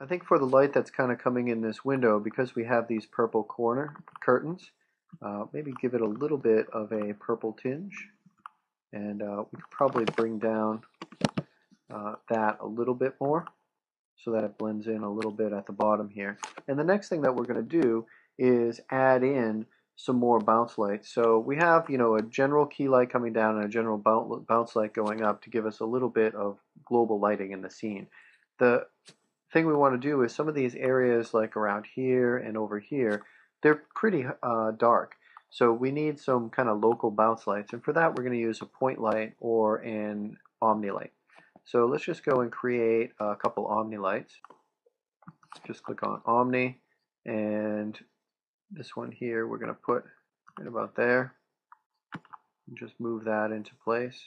I think for the light that's kind of coming in this window, because we have these purple corner curtains, uh, maybe give it a little bit of a purple tinge. And uh, we could probably bring down uh, that a little bit more so that it blends in a little bit at the bottom here. And the next thing that we're going to do is add in some more bounce lights. So we have, you know, a general key light coming down and a general bounce light going up to give us a little bit of global lighting in the scene. The thing we want to do is some of these areas like around here and over here, they're pretty uh, dark. So we need some kind of local bounce lights. And for that, we're going to use a point light or an omni light. So let's just go and create a couple omni lights. Just click on omni and this one here we're going to put right about there. Just move that into place.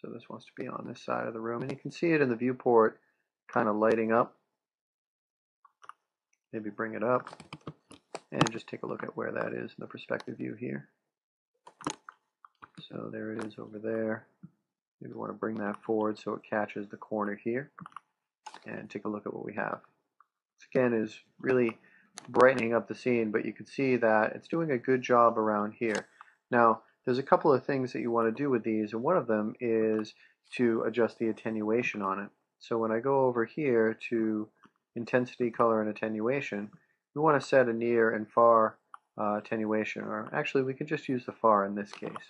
So this wants to be on this side of the room. And you can see it in the viewport kind of lighting up. Maybe bring it up and just take a look at where that is in the perspective view here. So there it is over there. Maybe we want to bring that forward so it catches the corner here and take a look at what we have. This again is really brightening up the scene, but you can see that it's doing a good job around here. Now, there's a couple of things that you want to do with these, and one of them is to adjust the attenuation on it. So when I go over here to intensity, color, and attenuation, we want to set a near and far uh, attenuation, or actually we could just use the far in this case.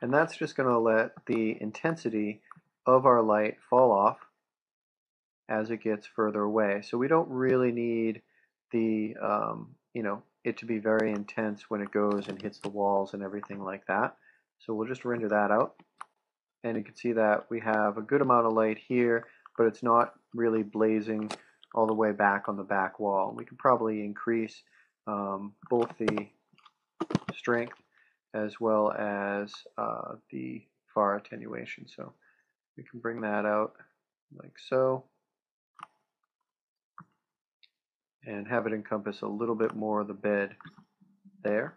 And that's just going to let the intensity of our light fall off as it gets further away. So we don't really need the, um, you know, it to be very intense when it goes and hits the walls and everything like that. So we'll just render that out and you can see that we have a good amount of light here but it's not really blazing all the way back on the back wall. We can probably increase um, both the strength as well as uh, the far attenuation. So we can bring that out like so and have it encompass a little bit more of the bed there.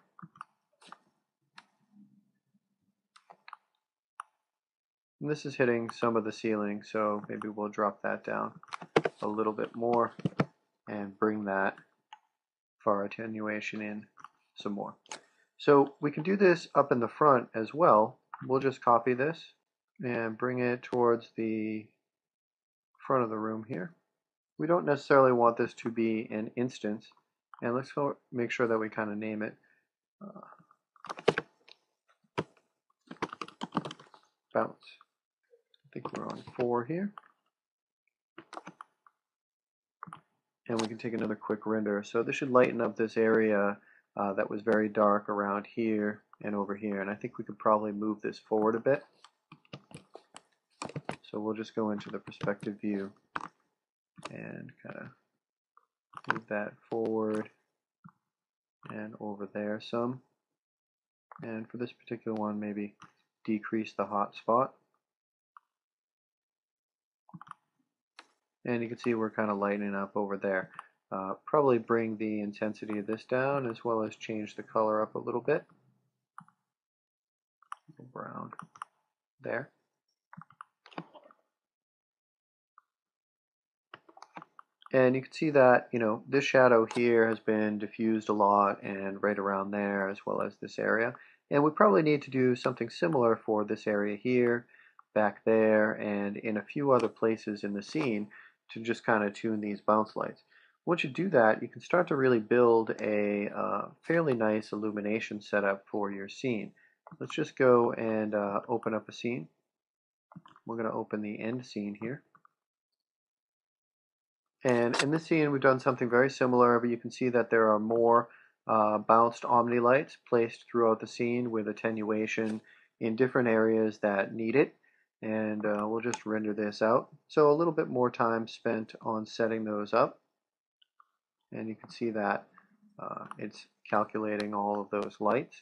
And this is hitting some of the ceiling, so maybe we'll drop that down a little bit more and bring that far attenuation in some more. So we can do this up in the front as well. We'll just copy this and bring it towards the front of the room here. We don't necessarily want this to be an instance, and let's make sure that we kind of name it uh, bounce think we're on four here. And we can take another quick render. So this should lighten up this area uh, that was very dark around here and over here. And I think we could probably move this forward a bit. So we'll just go into the perspective view and kind of move that forward and over there some. And for this particular one, maybe decrease the hot and you can see we're kind of lightening up over there. Uh, probably bring the intensity of this down as well as change the color up a little bit. Brown there. And you can see that, you know, this shadow here has been diffused a lot and right around there as well as this area. And we probably need to do something similar for this area here, back there, and in a few other places in the scene to just kind of tune these bounce lights. Once you do that, you can start to really build a uh, fairly nice illumination setup for your scene. Let's just go and uh, open up a scene. We're going to open the end scene here. And in this scene, we've done something very similar, but you can see that there are more uh, bounced omni lights placed throughout the scene with attenuation in different areas that need it and uh, we'll just render this out. So a little bit more time spent on setting those up and you can see that uh, it's calculating all of those lights.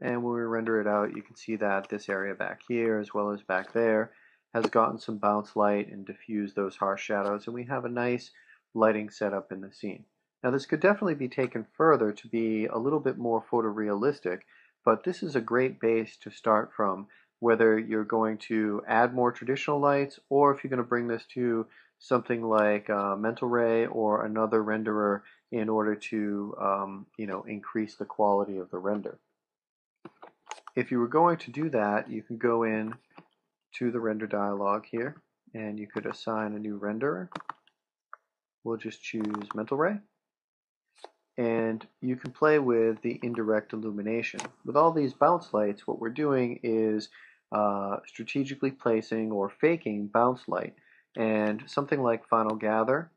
And when we render it out, you can see that this area back here, as well as back there, has gotten some bounce light and diffused those harsh shadows, and we have a nice lighting setup in the scene. Now this could definitely be taken further to be a little bit more photorealistic, but this is a great base to start from, whether you're going to add more traditional lights or if you're going to bring this to something like uh, Mental Ray or another renderer in order to um, you know increase the quality of the render. If you were going to do that, you can go in to the render dialog here and you could assign a new renderer. We'll just choose Mental Ray and you can play with the indirect illumination. With all these bounce lights, what we're doing is uh, strategically placing or faking bounce light. And something like Final Gather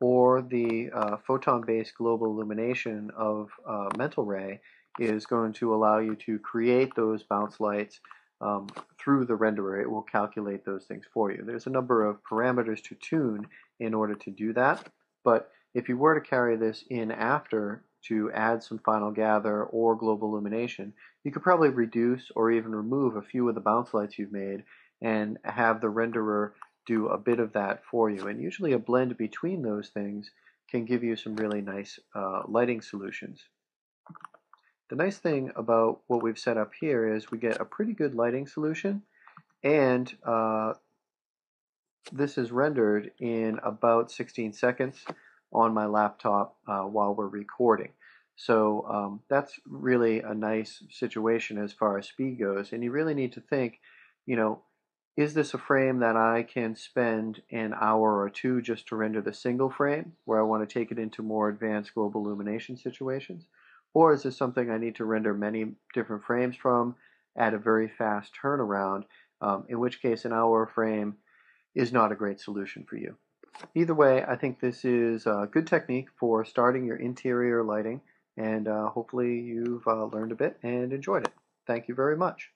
or the uh, photon-based global illumination of uh, Mental Ray is going to allow you to create those bounce lights um, through the renderer. It will calculate those things for you. There's a number of parameters to tune in order to do that, but if you were to carry this in after to add some final gather or global illumination, you could probably reduce or even remove a few of the bounce lights you've made and have the renderer do a bit of that for you. And usually a blend between those things can give you some really nice uh, lighting solutions. The nice thing about what we've set up here is we get a pretty good lighting solution and uh, this is rendered in about 16 seconds on my laptop uh, while we're recording. So um, that's really a nice situation as far as speed goes. And you really need to think, you know, is this a frame that I can spend an hour or two just to render the single frame where I want to take it into more advanced global illumination situations? Or is this something I need to render many different frames from at a very fast turnaround, um, in which case an hour frame is not a great solution for you. Either way, I think this is a good technique for starting your interior lighting, and uh, hopefully you've uh, learned a bit and enjoyed it. Thank you very much.